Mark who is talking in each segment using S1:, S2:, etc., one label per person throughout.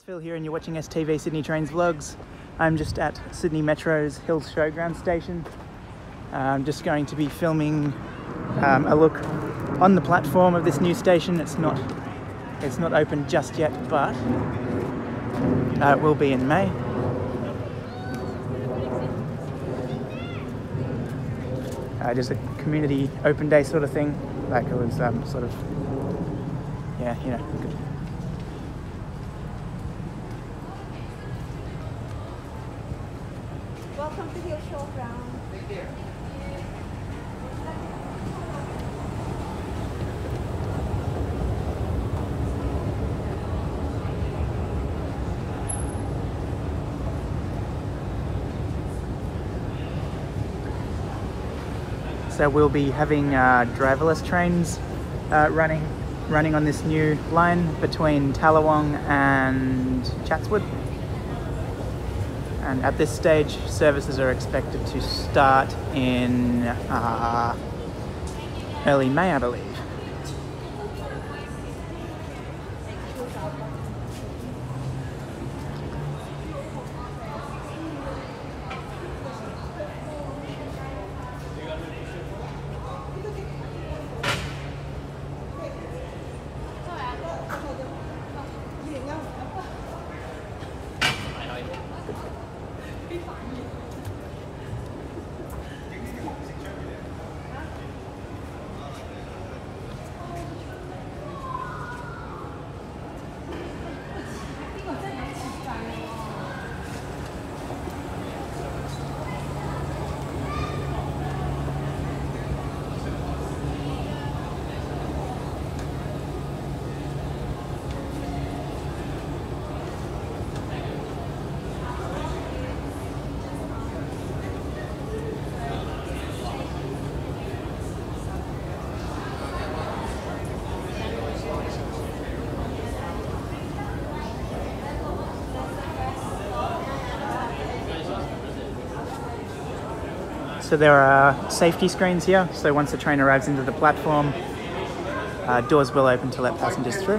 S1: It's Phil here and you're watching STV Sydney Trains Vlogs. I'm just at Sydney Metro's Hills Showground station. I'm just going to be filming um, a look on the platform of this new station. It's not it's not open just yet, but uh, it will be in May. Uh, just a community open day sort of thing. Like it was um, sort of, yeah, you know, good. So we'll be having uh, driverless trains uh, running running on this new line between Tallawong and Chatswood. And at this stage, services are expected to start in uh, early May, I believe. So there are safety screens here. So once the train arrives into the platform, uh, doors will open to let passengers through.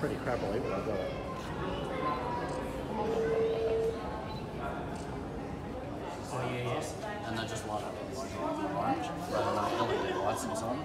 S2: Pretty crap, I'll I've got it.
S3: Oh yeah, yes. And they just light up like orange rather than LED lights and so on.